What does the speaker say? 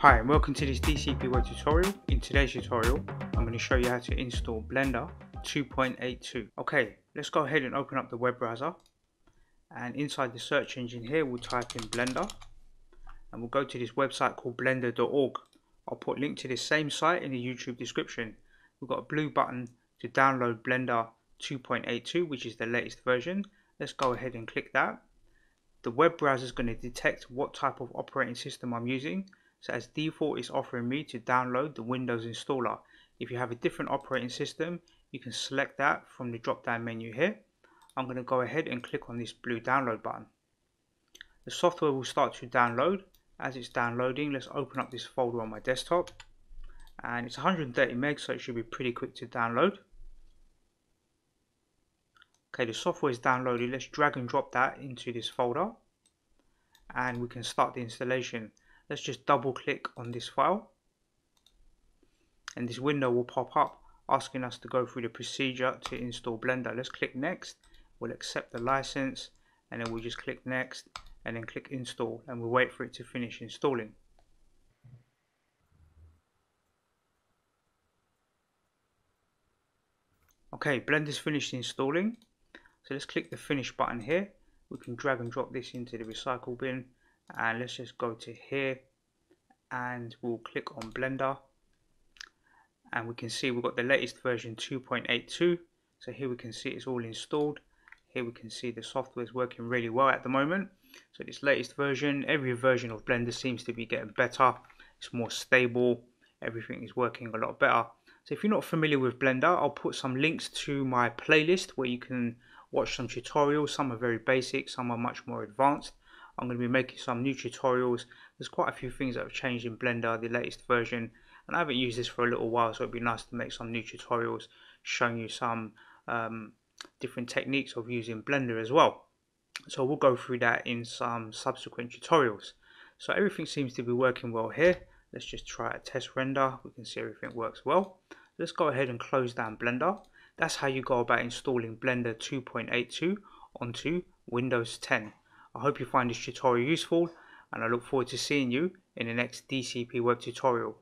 Hi and welcome to this DCP tutorial. In today's tutorial I'm going to show you how to install Blender 2.82. Okay let's go ahead and open up the web browser and inside the search engine here we'll type in Blender and we'll go to this website called blender.org. I'll put a link to this same site in the YouTube description. We've got a blue button to download Blender 2.82 which is the latest version. Let's go ahead and click that the web browser is going to detect what type of operating system I'm using. So as default it's offering me to download the Windows installer. If you have a different operating system you can select that from the drop down menu here. I'm going to go ahead and click on this blue download button. The software will start to download. As it's downloading let's open up this folder on my desktop and it's 130 meg so it should be pretty quick to download. Okay, the software is downloaded. Let's drag and drop that into this folder and we can start the installation. Let's just double click on this file and this window will pop up asking us to go through the procedure to install Blender. Let's click next. We'll accept the license and then we'll just click next and then click install and we'll wait for it to finish installing. Okay, Blender's finished installing. So let's click the finish button here. We can drag and drop this into the recycle bin and let's just go to here and we'll click on Blender. And we can see we've got the latest version 2.82 so here we can see it's all installed. Here we can see the software is working really well at the moment. So this latest version every version of Blender seems to be getting better. It's more stable. Everything is working a lot better. So if you're not familiar with Blender I'll put some links to my playlist where you can watch some tutorials. Some are very basic, some are much more advanced. I'm going to be making some new tutorials. There's quite a few things that have changed in Blender, the latest version, and I haven't used this for a little while, so it'd be nice to make some new tutorials showing you some um, different techniques of using Blender as well. So we'll go through that in some subsequent tutorials. So everything seems to be working well here. Let's just try a test render. We can see everything works well. Let's go ahead and close down Blender. That's how you go about installing Blender 2.82 onto Windows 10. I hope you find this tutorial useful and I look forward to seeing you in the next DCP web tutorial.